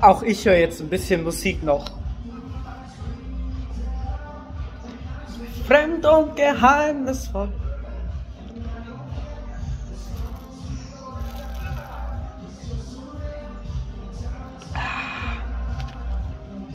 Auch ich höre jetzt ein bisschen Musik noch. Fremd und geheimnisvoll